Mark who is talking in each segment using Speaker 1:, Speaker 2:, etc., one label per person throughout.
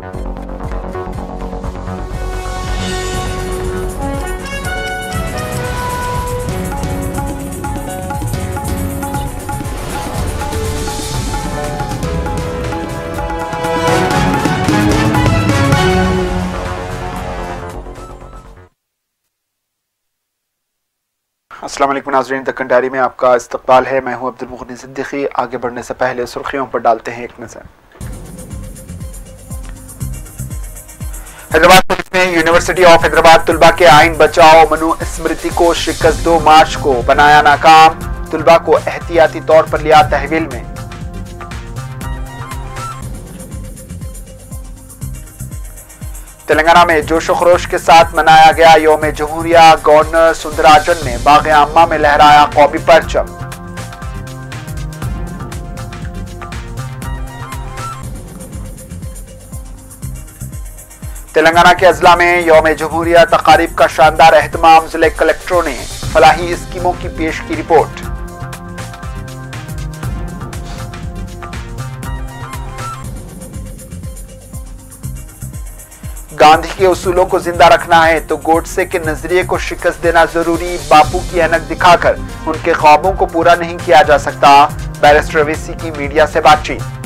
Speaker 1: السلام علیکم ناظرین، دکن ڈائری میں آپ کا استقبال ہے۔ میں ہوں عبد المغنی صدیقی۔ آگے بڑھنے سے پہلے سرخیوں پر ڈالتے ہیں ایک نظر۔ حیدرآباد پولیس نے یونیورسٹی آف حیدرآباد طلبہ کے آئین بچاؤ، منو اسمرتی کو شکست دو مارچ کو بنایا ناکام۔ طلبہ کو احتیاطی طور پر لیا تحویل میں۔ تلنگانہ میں جوش و خروش کے ساتھ منایا گیا یوم جمہوریہ گورنر سندراجن نے باغ عامہ میں لہرایا قومی پرچم۔ تلنگانہ کے اضلاع میں یوم جمہوریہ تقاریب کا شاندار اہتمام ضلع کلیکٹروں نے فلاحی اسکیموں کی پیش کی رپورٹ۔ گاندھی کے اصولوں کو زندہ رکھنا ہے تو گوڈسے کے نظریے کو شکست دینا ضروری، باپو کی اینک دکھا کر ان کے خوابوں کو پورا نہیں کیا جا سکتا۔ بیرسٹر ویسی کی میڈیا سے بات چیت۔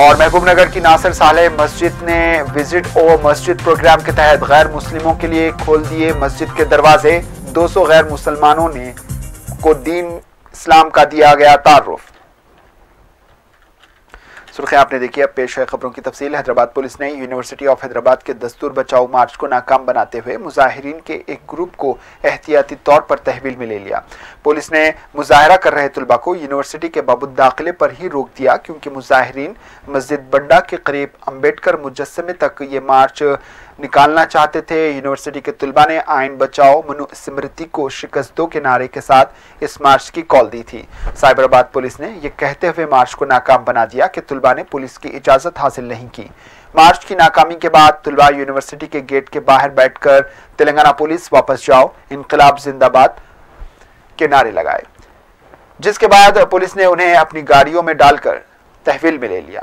Speaker 1: اور محبوب نگر کی ناصر صالح مسجد نے وزٹ او مسجد پروگرام کے تحت غیر مسلموں کے لیے کھول دیے مسجد کے دروازے۔ دو سو غیر مسلمانوں نے کو دین اسلام کا دیا گیا تعارف۔ سرخی آپ نے دیکھی اب پیش ہے خبروں کی تفصیل۔ حیدرآباد پولیس نے یونیورسٹی آف حیدرآباد کے دستور بچاؤ مارچ کو ناکام بناتے ہوئے مظاہرین کے ایک گروپ کو احتیاطی طور پر تحویل میں لے لیا۔ پولیس نے مظاہرہ کر رہے طلبہ کو یونیورسٹی کے باب الداخلے پر ہی روک دیا، کیونکہ مظاہرین مسجد بنڈا کے قریب امبیڈکر مجسمے تک یہ مارچ نکالنا چاہتے تھے۔ یونیورسٹی کے طلبہ نے آئین بچاؤ، منو اسمرتی کو شکست دو کے نعرے کے ساتھ اس مارچ کی کال دی تھی۔ سائبر آباد پولیس نے یہ کہتے ہوئے مارچ کو ناکام بنا دیا کہ طلبہ نے پولیس کی اجازت حاصل نہیں کی۔ مارچ کی ناکامی کے بعد طلبہ یونیورسٹی کے گیٹ کے باہر بیٹھ کر تلنگانہ پولیس واپس جاؤ، انقلاب زندہ باد کے نعرے لگائے۔ جس کے بعد پولیس نے انہیں اپنی گاڑیوں میں ڈال کر تحویل میں لے لیا۔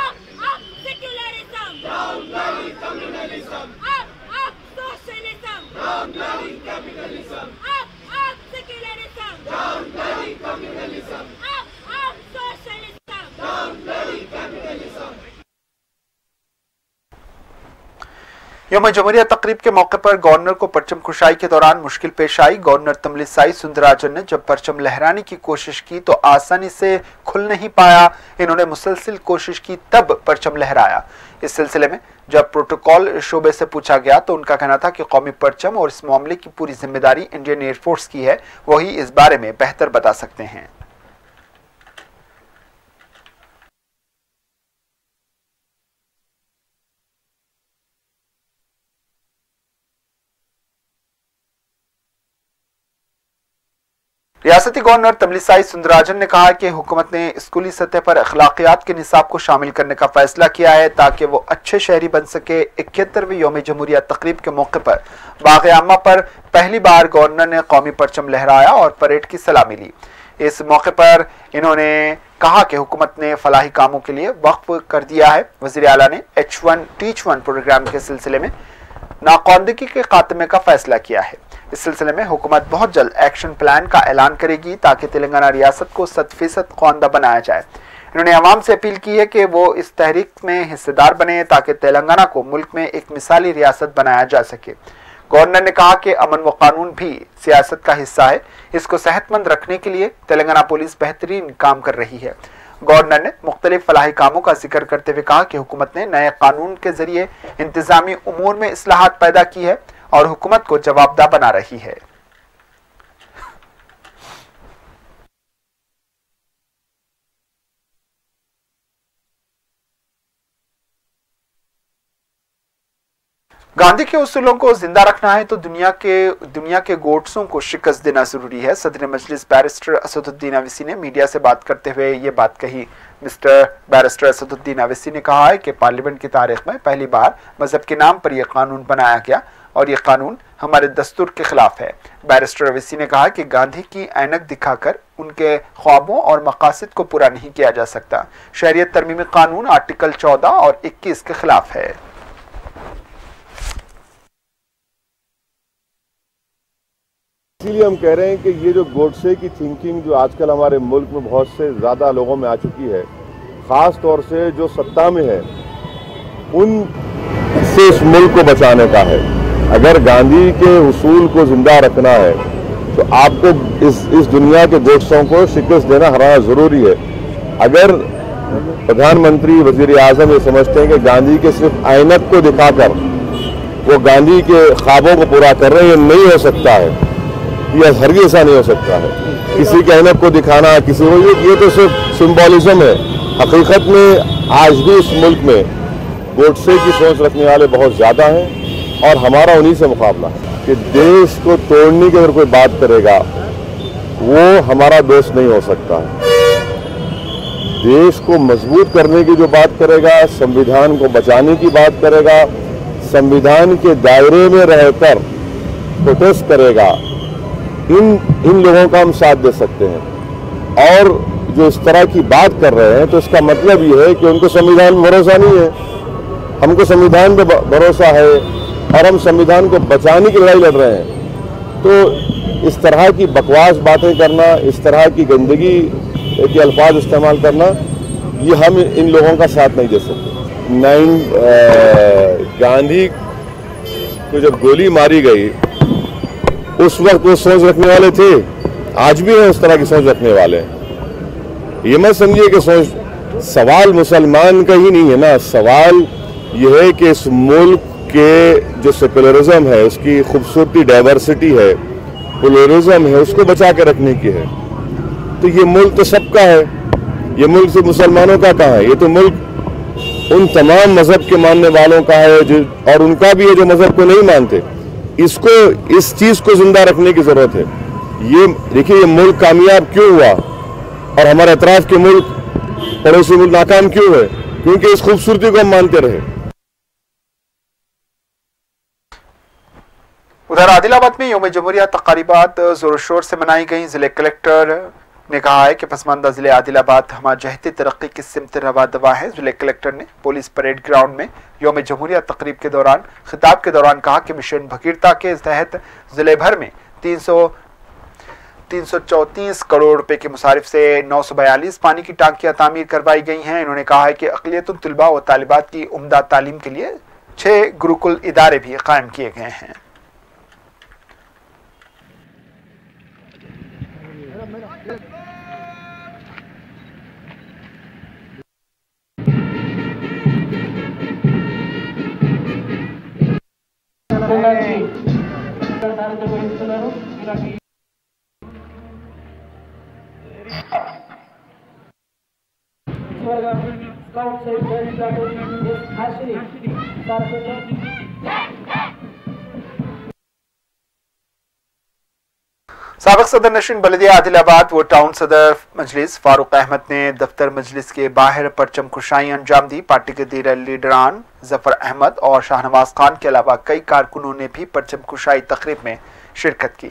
Speaker 1: up up secularism. Down bloody communalism. Up up socialism. Down bloody capitalism. Up up secularism. Down bloody communalism. Up up socialism. Down bloody capitalism. یوم جمہوریہ تقریب کے موقع پر گورنر کو پرچم کشائی کے دوران مشکل پیش آئی۔ گورنر تملسائی سندراجن نے جب پرچم لہرانے کی کوشش کی تو آسانی سے کھل نہیں پایا۔ انہوں نے مسلسل کوشش کی تب پرچم لہرایا۔ اس سلسلے میں جب پروٹوکول شعبے سے پوچھا گیا تو ان کا کہنا تھا کہ قومی پرچم اور اس معاملے کی پوری ذمہ داری انڈین ایئر فورس کی ہے۔ وہی اس بارے میں بہتر بتا سکتے ہیں۔ ریاستی گورنر تملسائی سندراجن نے کہا کہ حکومت نے اسکولی سطح پر اخلاقیات کے نصاب کو شامل کرنے کا فیصلہ کیا ہے تاکہ وہ اچھے شہری بن سکے۔ اکہترویں یوم جمہوریہ تقریب کے موقع پر باغ عامہ پر پہلی بار گورنر نے قومی پرچم لہرایا اور پریڈ کی سلامی لی۔ اس موقع پر انہوں نے کہا کہ حکومت نے فلاحی کاموں کے لیے وقف کر دیا ہے۔ وزیر اعلیٰ نے each one teach one programme کے سلسلے میں ناقواندگی کے خاتمے کا فیصلہ کیا ہے۔ اس سلسلے میں حکومت بہت جلد ایکشن پلان کا اعلان کرے گی تاکہ تلنگانہ ریاست کو ست فیصد خواندہ بنایا جائے۔ انہوں نے عوام سے اپیل کی ہے کہ وہ اس تحریک میں حصے دار بنے تاکہ تلنگانہ کو ملک میں ایک مثالی ریاست بنایا جا سکے۔ گورنر نے کہا کہ امن و قانون بھی سیاست کا حصہ ہے۔ اس کو صحت مند رکھنے کے لیے تلنگانہ پولیس بہترین کام کر رہی ہے۔ گورنر نے مختلف فلاحی کاموں کا ذکر کرتے ہوئے کہا کہ حکومت نے نئے قانون کے ذریعے انتظامی امور میں اصلاحات پیدا کی ہے اور حکومت کو جواب دہ بنا رہی ہے۔ گاندھی کے اصولوں کو زندہ رکھنا ہے تو دنیا کے دنیا کے گوٹسوں کو شکست دینا ضروری ہے۔ صدر مجلس بیرسٹر اسد الدین اویسی نے میڈیا سے بات کرتے ہوئے یہ بات کہی۔ مسٹر بیرسٹر اسد الدین اویسی نے کہا ہے کہ پارلیمنٹ کی تاریخ میں پہلی بار مذہب کے نام پر یہ قانون بنایا گیا اور یہ قانون ہمارے دستور کے خلاف ہے۔ بیرسٹر اویسی نے کہا کہ گاندھی کی اینک دکھا کر ان کے خوابوں اور مقاصد کو پورا نہیں کیا جا سکتا۔ شہریت ترمیمی قانون آرٹیکل چودہ اور اکیس کے خلاف ہے۔
Speaker 2: اسی لیے ہم کہہ رہے ہیں کہ یہ جو گوڈسے کی تھنکنگ جو آج کل ہمارے ملک میں بہت سے زیادہ لوگوں میں آ چکی ہے، خاص طور سے جو ستہ میں ہے، ان سے اس ملک کو بچانے کا ہے۔ اگر گاندھی کے حصول کو زندہ رکھنا ہے، تو آپ کو اس اس دنیا کے گوٹسوں کو شکست دینا ہرانا ضروری ہے۔ اگر پردھان منتری وزیر اعظم یہ سمجھتے ہیں کہ گاندھی کے صرف آئینک کو دکھا کر وہ گاندھی کے خوابوں کو پورا کر رہے ہیں، یہ نہیں ہو سکتا ہے۔ یہ ہرگی ایسا نہیں ہو سکتا ہے۔ کسی کے احنب کو دکھانا، کسی کو، یہ تو صرف سمبولزم ہے۔ حقیقت میں آج بھی اس ملک میں گوٹسے کی سوچ رکھنے والے بہت زیادہ ہیں اور ہمارا انہی سے مقابلہ ہے۔ کہ دیش کو توڑنے کی اگر کوئی بات کرے گا، وہ ہمارا دوست نہیں ہو سکتا۔ دیش کو مضبوط کرنے کی جو بات کرے گا سمبیدھان کو بچانے کی بات کرے گا سمبیدھان کے دائرے میں رہ کر پروٹیسٹ کرے گا۔ ان ان لوگوں کا ہم ساتھ دے سکتے ہیں۔ اور جو اس طرح کی بات کر رہے ہیں تو اس کا مطلب یہ ہے کہ ان کو سنویدھان بھروسہ نہیں ہے۔ ہم کو سنویدھان پہ بھروسہ ہے اور ہم سنویدھان کو بچانے کی لڑائی لڑ رہے ہیں۔ تو اس طرح کی بکواس باتیں کرنا، اس طرح کی گندگی کے الفاظ استعمال کرنا، یہ ہم ان لوگوں کا ساتھ نہیں دے سکتے۔ نائن گاندھی کو جب گولی ماری گئی اس وقت وہ سوچ رکھنے والے تھے۔ آج بھی ہیں اس طرح کی سوچ رکھنے والے۔ یہ مت سمجھیے کہ سوچ سوال مسلمان کا ہی نہیں ہے نا۔ سوال یہ ہے کہ اس ملک کے جو سیکولرزم ہے، اس کی خوبصورتی ڈائیورسٹی ہے پلورزم ہے، اس کو بچا کے رکھنے کی ہے۔ تو یہ ملک تو سب کا ہے۔ یہ ملک صرف مسلمانوں کا کہاں ہے؟ یہ تو ملک ان تمام مذہب کے ماننے والوں کا ہے جو اور ان کا بھی ہے جو مذہب کو نہیں مانتے۔ اس کو اس چیز کو زندہ رکھنے کی ضرورت ہے۔ یہ دیکھیے، یہ ملک کامیاب کیوں ہوا؟ اور ہمارے اطراف کے ملک پڑوسی ملک ناکام کیوں ہے کیونکہ اس خوبصورتی کو ہم مانتے رہے۔
Speaker 1: ادھر، عادل آباد میں یوم جمہوریہ تقریبات زور شور سے منائی گئیں۔ ضلع کلیکٹر نے کہا ہے کہ پسماندہ ضلع عادل آباد ہمہ جہتی ترقی کی سمت روا دوا ہے۔ ضلع کلیکٹر نے پولیس پریڈ گراؤنڈ میں یوم جمہوریہ تقریب کے دوران، خطاب کے دوران کہا کہ مشن بھکیرتا کے تحت ضلع بھر میں تین سو تین سو چوتیس کروڑ روپے کے مصارف سے نو سو بیالیس پانی کی ٹانکیاں تعمیر کروائی گئی ہیں۔ انہوں نے کہا ہے کہ اقلیت الطلبہ و طالبات کی عمدہ تعلیم کے لیے چھ گروکل ادارے بھی قائم کیے گئے ہیں۔ సంఘానికి నిర్వహిస్తున్నారు స్వర్గ స్కౌట్ సైడ్ హాసిని سابق صدر نشین بلدیہ عادل آباد و ٹاؤن صدر مجلس فاروق احمد نے دفتر مجلس کے باہر پرچم کشائیں انجام دی۔ پارٹی کے دیر لیڈران ظفر احمد اور شاہ نواز خان کے علاوہ کئی کارکنوں نے بھی پرچم کشائی تقریب میں شرکت کی۔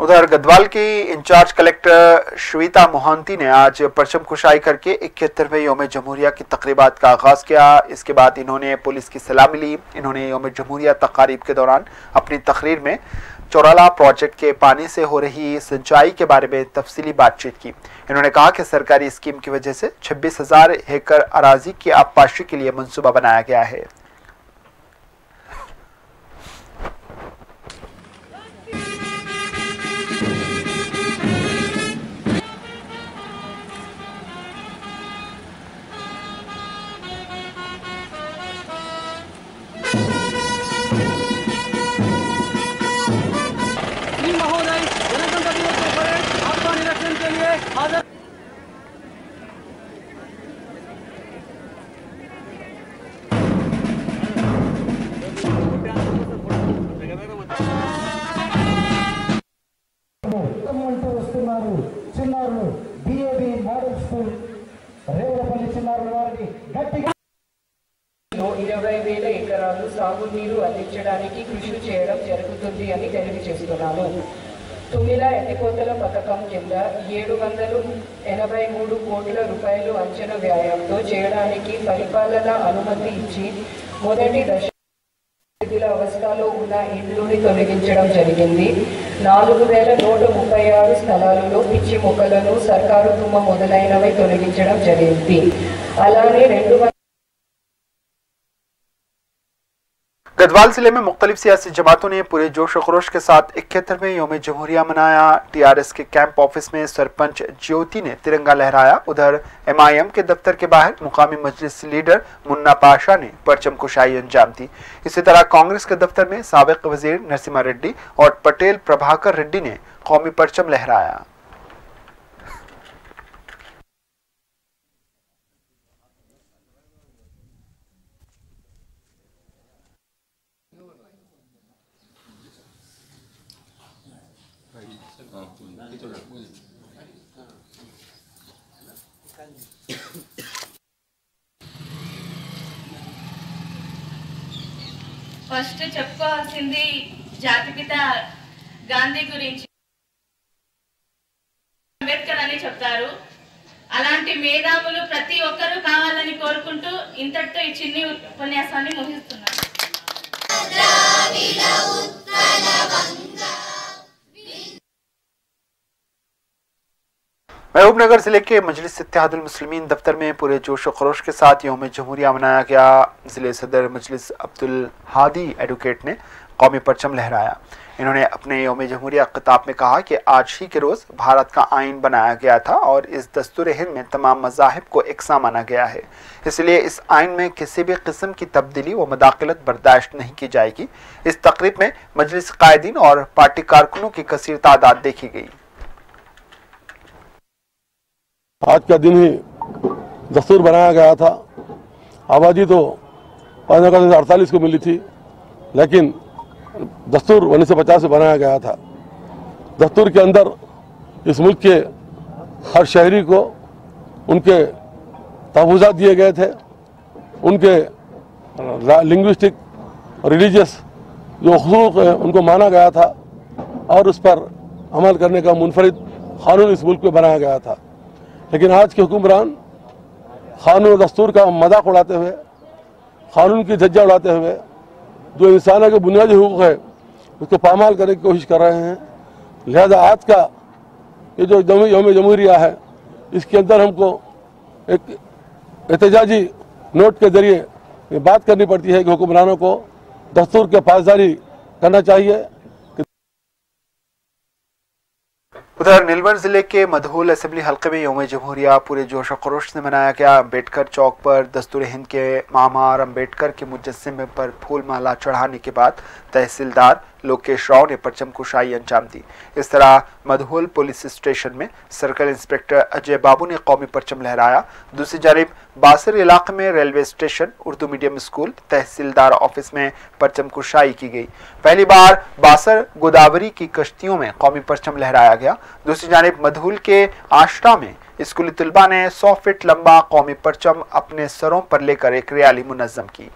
Speaker 1: ادھر گدوال کی انچارج کلیکٹر شویتا موہانتی نے آج پرچم کشائی کر کے اکہترویں یوم جمہوریہ کی تقریبات کا آغاز کیا۔ اس کے بعد انہوں نے پولیس کی سلامی لی انہوں نے یوم جمہوریہ تقاریب کے دوران اپنی تقریر میں چورالا پروجیکٹ کے پانی سے ہو رہی سنچائی کے بارے میں تفصیلی بات چیت کی۔ انہوں نے کہا کہ سرکاری اسکیم کی وجہ سے چھبیس ہزار ہیکر اراضی کی آبپاشی کے لیے منصوبہ بنایا گیا ہے۔
Speaker 3: నీరు అందించడానికి కృషి చేయడం జరుగుతుంది అని తెలియజేస్తున్నాను. తుమిల ఎన్నికోతల పథకం కింద ఏడు వందలు ఎనభై మూడు కోట్ల రూపాయలు అంచనా వ్యయంతో చేయడానికి పరిపాలన అనుమతి ఇచ్చి మొదటి దశ శిథిల అవస్థలో ఉన్న ఇండ్లుని తొలగించడం జరిగింది. నాలుగు వేల నూట ముప్పై ఆరు స్థలాలలో పిచ్చి మొక్కలను సర్కారు తుమ్మ మొదలైనవి తొలగించడం జరిగింది. అలానే రెండు
Speaker 1: گدوال ضلع میں مختلف سیاسی جماعتوں نے پورے جوش و خروش کے ساتھ اکہتر میں یوم جمہوریہ منایا۔ ٹی آر ایس کے کیمپ آفس میں سرپنچ جیوتی نے ترنگا لہرایا۔ ادھر ایم آئی ایم کے دفتر کے باہر مقامی مجلس لیڈر منا پاشا نے پرچم کشائی انجام دی۔ اسی طرح کانگریس کے دفتر میں سابق وزیر نرسمہ ریڈی اور پٹیل پربھاکر ریڈی نے قومی پرچم لہرایا۔
Speaker 4: ఫస్ట్ చెప్పుకోవాల్సింది జాతిపిత గాంధీ గురించి. అంబేద్కర్ అని చెప్తారు. అలాంటి మేధావులు ప్రతి ఒక్కరూ కావాలని కోరుకుంటూ ఇంతటితో ఈ చిన్ని ఉపన్యాసాన్ని ముగిస్తున్నాను.
Speaker 1: محبوب نگر ضلع کے مجلس اتحاد المسلمین دفتر میں پورے جوش و خروش کے ساتھ یوم جمہوریہ منایا گیا۔ ضلع صدر مجلس عبد الحادی ایڈوکیٹ نے قومی پرچم لہرایا۔ انہوں نے اپنے یوم جمہوریہ خطاب میں کہا کہ آج ہی کے روز بھارت کا آئین بنایا گیا تھا اور اس دستور ہند میں تمام مذاہب کو یکساں مانا گیا ہے۔ اس لیے اس آئین میں کسی بھی قسم کی تبدیلی و مداخلت برداشت نہیں کی جائے گی۔ اس تقریب میں مجلس قائدین اور پارٹی کارکنوں کی کثیر تعداد دیکھی گئی۔
Speaker 5: آج کا دن ہی دستور بنایا گیا تھا۔ آبادی تو پندرہ اگست اڑتالیس کو ملی تھی، لیکن دستور انیس سو پچاس سے بنایا گیا تھا۔ دستور کے اندر اس ملک کے ہر شہری کو ان کے تحفظات دیے گئے تھے۔ ان کے لنگوسٹک ریلیجس جو حقوق ہیں، ان کو مانا گیا تھا۔ اور اس پر عمل کرنے کا منفرد قانون اس ملک میں بنایا گیا تھا۔ لیکن آج کے حکمران قانون و دستور کا مذاق اڑاتے ہوئے، قانون کی دھجہ اڑاتے ہوئے، جو انسانوں کے بنیادی حقوق ہے اس کو پامال کرنے کی کوشش کر رہے ہیں۔ لہذا آج کا یہ جو یوم جمہوریہ ہے، اس کے اندر ہم کو ایک احتجاجی نوٹ کے ذریعے یہ بات کرنی پڑتی ہے کہ حکمرانوں کو دستور کے پاسداری کرنا چاہیے۔
Speaker 1: ادھر نلون ضلع کے مدھول اسمبلی حلقے میں یوم جمہوریہ پورے جوش و خروش سے منایا گیا۔ امبیڈکر چوک پر دستور ہند کے مامار امبیڈکر کے مجسمے پر پھول مالا چڑھانے کے بعد تحصیلدار لوکیش راؤ نے پرچم کشائی انجام دی۔ اس طرح مدھول پولیس اسٹیشن میں سرکل انسپیکٹر اجے بابو نے قومی پرچم لہرایا۔ دوسری جانب باسر علاقے میں railway station, Urdu medium school, tehsildar office میں پرچم کشائی کی گئی۔ پہلی بار باسر گوداوری کی کشتیوں میں قومی پرچم لہرایا گیا۔ دوسری جانب، مدھول کے آشرا میں اسکولی طلبہ نے سو فٹ لمبا قومی پرچم اپنے سروں پر لے کر ایک ریالی منظم کی۔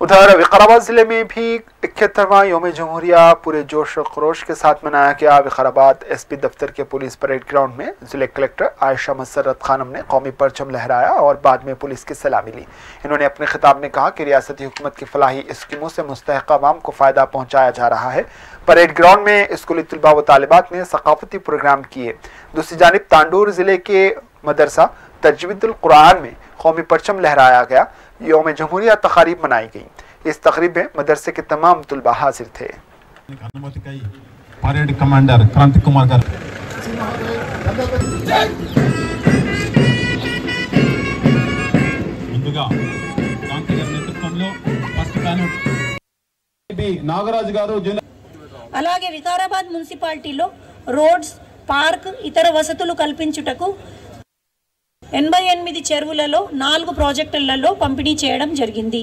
Speaker 1: ادھر وقار آباد ضلع میں بھی اکہترواں یوم جمہوریہ پورے جوش و خروش کے ساتھ منایا گیا وقار آباد ایس پی دفتر کے پولیس پریڈ گراؤنڈ میں ضلع کلیکٹر عائشہ مسرت خانم نے قومی پرچم لہرایا اور بعد میں پولیس کی سلامی لی انہوں نے اپنے خطاب میں کہا کہ ریاستی حکومت کی فلاحی اسکیموں سے مستحق عوام کو فائدہ پہنچایا جا رہا ہے پریڈ گراؤنڈ میں اسکولی طلباء و طالبات نے ثقافتی پروگرام کیے دوسری جانب تانڈور ضلع کے مدرسہ تجوید القرآن میں قومی پرچم لہرایا گیا یوم جمہوریہ تقاریب منائی گئی اس تقریب میں مدرسے کے تمام طلبہ حاضر تھے۔
Speaker 6: پریڈ کمانڈر کرانتی کمار گار ముందుగా క్రాంతి గారి
Speaker 7: ఎనభై ఎనిమిది చెరువులలో నాలుగు ప్రాజెక్టులలో పంపిణీ చేయడం జరిగింది.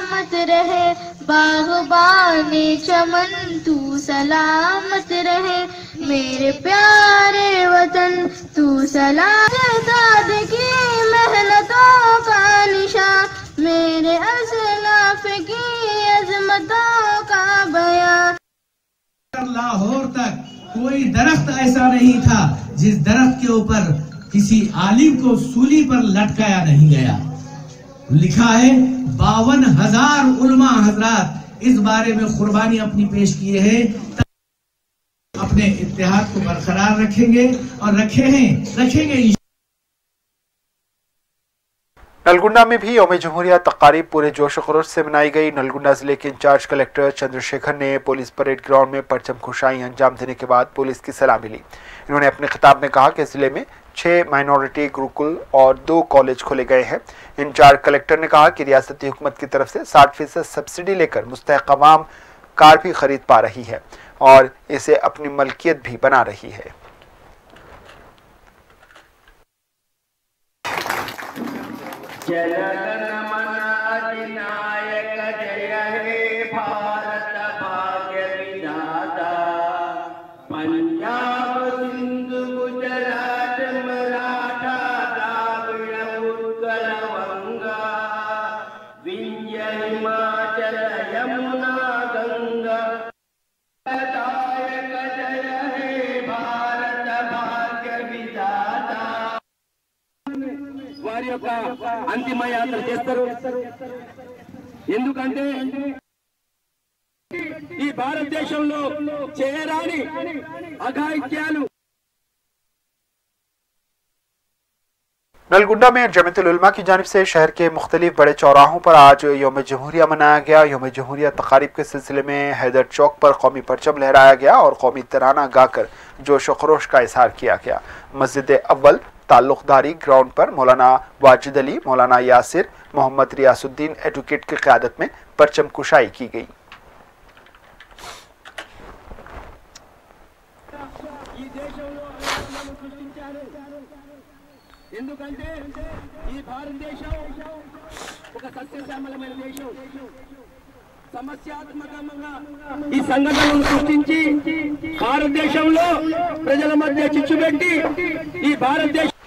Speaker 8: سلامت رہے، باغبان چمن، تو سلامت رہے۔ میرے پیارے وطن، تو سلامت کی محنتوں کا نشان۔ میرے اسلاف کی عظمتوں کا بیان۔
Speaker 9: لاہور تک کوئی درخت ایسا نہیں تھا جس درخت کے اوپر کسی عالم کو سولی پر لٹکایا نہیں گیا۔ لکھا ہے، باون ہزار علماء حضرات اس بارے میں قربانی اپنی پیش کیے ہیں۔ اپنے اتحاد کو برقرار رکھیں گے اور رکھے ہیں، رکھیں گے
Speaker 1: نلگنڈا میں بھی یوم جمہوریہ تقاریب پورے جوش و خروش سے منائی گئی۔ نلگنڈا ضلع کے انچارج کلیکٹر چندر شیکھر نے پولیس پریڈ گراؤنڈ میں پرچم خوشائی انجام دینے کے بعد پولیس کی سلامی لی۔ انہوں نے اپنے خطاب میں کہا کہ ضلع میں چھ مائنورٹی گروکل اور دو کالج کھولے گئے ہیں۔ انچارج کلیکٹر نے کہا کہ ریاستی حکومت کی طرف سے ساٹھ فیصد سبسڈی لے کر مستحق عوام کار بھی خرید پا رہی ہے اور اسے اپنی ملکیت بھی بنا رہی ہے۔
Speaker 10: جلد
Speaker 11: వారి
Speaker 1: نلگنڈا میں جمعیت العلماء کی جانب سے شہر کے مختلف بڑے چوراہوں پر آج یوم جمہوریہ منایا گیا یوم جمہوریہ تقاریب کے سلسلے میں حیدر چوک پر قومی پرچم لہرایا گیا اور قومی ترانہ گا کر جوش و خروش کا اظہار کیا گیا مسجد اول تعلق داری گراؤنڈ پر مولانا واجد علی، مولانا یاسر، محمد ریاس الدین ایڈوکیٹ کی قیادت میں پرچم کشائی کی گئی۔
Speaker 11: ఈ సృష్టించి భారతదేశంలో ప్రజల మధ్య చిచ్చుపెట్టి ఈ భారతదేశం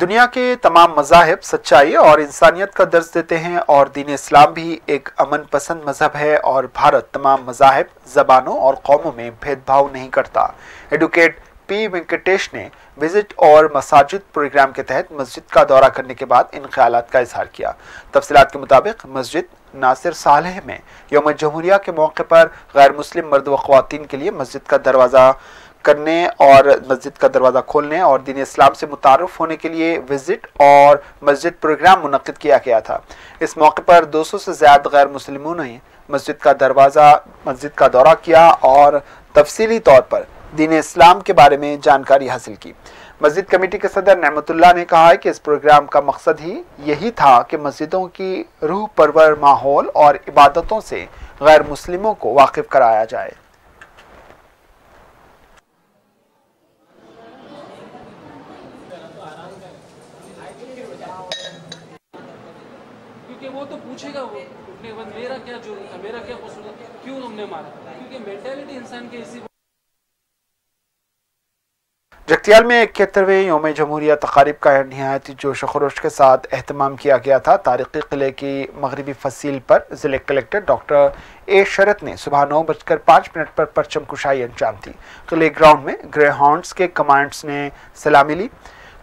Speaker 1: دنیا کے تمام مذاہب سچائی اور انسانیت کا درس دیتے ہیں اور دین اسلام بھی ایک امن پسند مذہب ہے اور بھارت تمام مذاہب، زبانوں اور قوموں میں بھید بھاؤ نہیں کرتا۔ ایڈوکیٹ پی وینکٹیش نے وزٹ اور مساجد پروگرام کے تحت مسجد کا دورہ کرنے کے بعد ان خیالات کا اظہار کیا۔ تفصیلات کے مطابق مسجد ناصر صالح میں یوم جمہوریہ کے موقع پر غیر مسلم مرد و خواتین کے لیے مسجد کا دروازہ کرنے اور مسجد کا دروازہ کھولنے اور دین اسلام سے متعارف ہونے کے لیے وزٹ اور مسجد پروگرام منعقد کیا گیا تھا۔ اس موقع پر دو سو سے زیادہ غیر مسلموں نے مسجد کا دروازہ، مسجد کا دورہ کیا اور تفصیلی طور پر دین اسلام کے بارے میں جانکاری حاصل کی۔ مسجد کمیٹی کے صدر نعمت اللہ نے کہا ہے کہ اس پروگرام کا مقصد ہی یہی تھا کہ مسجدوں کی روح پرور ماحول اور عبادتوں سے غیر مسلموں کو واقف کرایا جائے۔
Speaker 12: پوچھے گا وہ میرا کیا جرم تھا میرا کیا قصور تھا کیوں ہم نے مارا؟ کیونکہ مینٹیلیٹی انسان کے اسی
Speaker 1: جگتیال میں اکہترویں یوم جمہوریہ تقاریب کا نہایت جوش و خروش کے ساتھ اہتمام کیا گیا تھا۔ تاریخی قلعے کی مغربی فصیل پر ضلع کلیکٹر ڈاکٹر اے شرط نے صبح نو بج کر پانچ منٹ پر پرچم کشائی انجام دی۔ قلعے گراؤنڈ میں گرے ہانڈس کے کمانڈس نے سلامی لی۔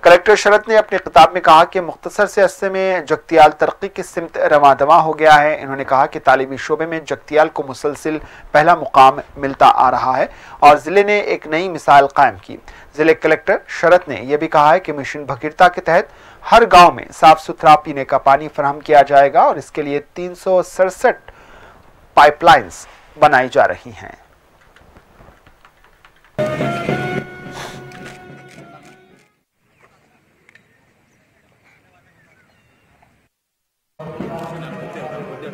Speaker 1: کلیکٹر شرط نے اپنی خطاب میں کہا کہ مختصر سے عرصے میں جگتیال ترقی کی سمت رواں دواں ہو گیا ہے۔ انہوں نے کہا کہ تعلیمی شعبے میں جگتیال کو مسلسل پہلا مقام ملتا آ رہا ہے اور ضلع نے ایک نئی مثال قائم کی۔ ضلع کلیکٹر شرط نے یہ بھی کہا ہے کہ مشن بھگیرتا کے تحت ہر گاؤں میں صاف ستھرا پینے کا پانی فراہم کیا جائے گا اور اس کے لیے تین سو سڑسٹھ پائپ لائنز بنائی جا رہی ہیں۔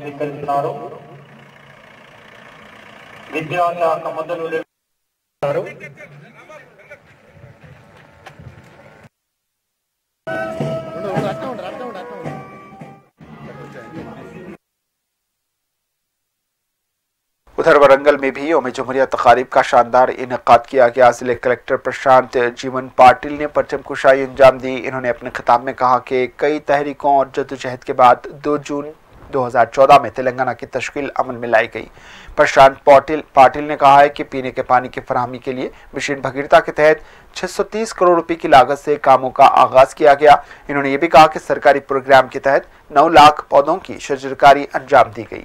Speaker 13: స్వీకరిస్తున్నారు విద్యాశాఖ మొదలు
Speaker 1: ادھر ورنگل میں بھی یوم جمہوریہ تقاریب کا شاندار انعقاد کیا گیا۔ ضلع کلیکٹر پرشانت جیون پاٹل نے پرچم کشائی انجام دی۔ انہوں نے اپنے خطاب میں کہا کہ کئی تحریکوں اور جدوجہد کے بعد دو جون دو ہزار چودہ میں تلنگانہ کی تشکیل عمل میں لائی گئی۔ پرشانت پاٹل پاٹل نے کہا ہے کہ پینے کے پانی کی فراہمی کے لیے مشین بھگیرتا کے تحت 630 کروڑ روپی کی لاگت سے کاموں کا آغاز کیا گیا۔ انہوں نے یہ بھی کہا کہ سرکاری پروگرام کے تحت نو لاکھ پودوں کی شجرکاری انجام دی گئی۔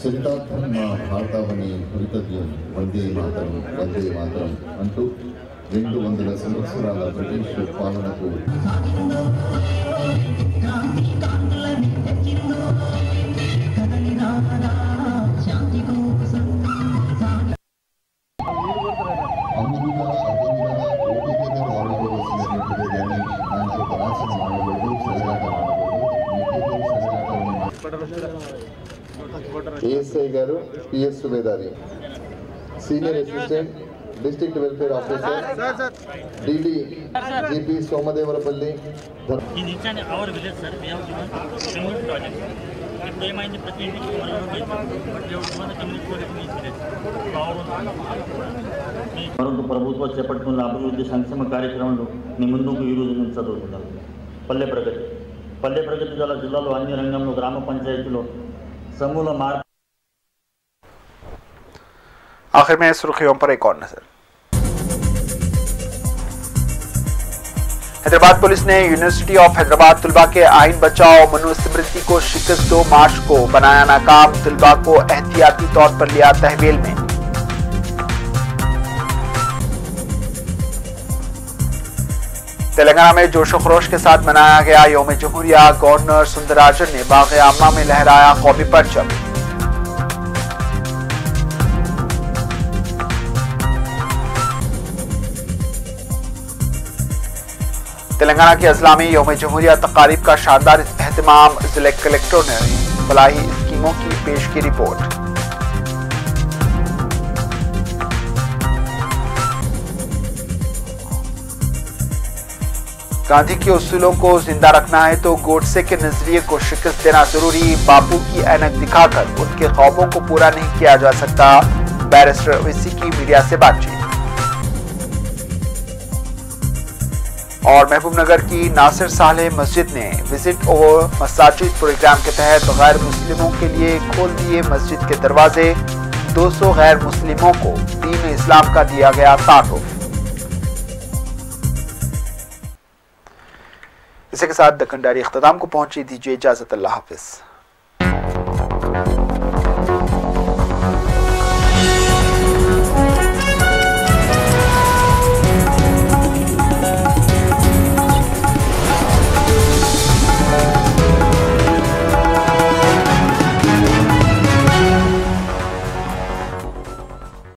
Speaker 14: సున్నితాత్మకంగా పాడతామని కృతజ్ఞం వందే మాతరం వందే మాతరం అంటూ రెండు వందల సంవత్సరాల బ్రిటిష్ పాలనకు రాసిన మానవుడు సరిగా మానవుడు ASI garu PS Subedari. Senior assistant district welfare officer DD GP Somadevarapalli.
Speaker 15: ఈ ఇప్పుడు ఏమైంది ప్రతి ఇంటికి ఈ
Speaker 16: మరొక ప్రభుత్వం చేపడుతున్న అభివృద్ధి సంక్షేమ కార్యక్రమాలు మీ ముందుకు ఈరోజు నేను చదువుతున్నాను. పల్లె ప్రగతి. పల్లె ప్రగతి గల జిల్లాలో అన్ని రంగంలో గ్రామ పంచాయతీలో
Speaker 1: آخر میں سرخیوں پر ایک اور نظر۔ حیدرآباد پولیس نے یونیورسٹی آف حیدرآباد طلبا کے آئین بچاؤ منوسمرتی کو شکست دو مارچ کو بنایا ناکام۔ طلبا کو احتیاطی طور پر لیا تحویل میں۔ تلنگانہ میں جوش و خروش کے ساتھ منایا گیا یوم جمہوریہ۔ گورنر سندراجن نے باغ عامہ میں لہرایا قومی پرچم۔ تلنگانہ کے اسلامی یوم جمہوریہ تقاریب کا شاندار اہتمام۔ ضلع کلیکٹر نے فلاحی اسکیموں کی پیش کی رپورٹ۔ گاندھی کے اصولوں کو زندہ رکھنا ہے تو گوڈسے کے نظریے کو شکست دینا ضروری، باپو کی اینک دکھا کر ان کے خوابوں کو پورا نہیں کیا جا سکتا۔ بیرسٹر اویسی کی میڈیا سے بات چیت۔ اور محبوب نگر کی ناصر صالح مسجد نے وزٹ اور مساجد پروگرام کے تحت غیر مسلموں کے لیے کھول دیے مسجد کے دروازے۔ دو سو غیر مسلموں کو دین اسلام کا دیا گیا تعارف۔ جلسے کے ساتھ دکنڈاری اختتام کو پہنچی دیجیے اجازت اللہ حافظ۔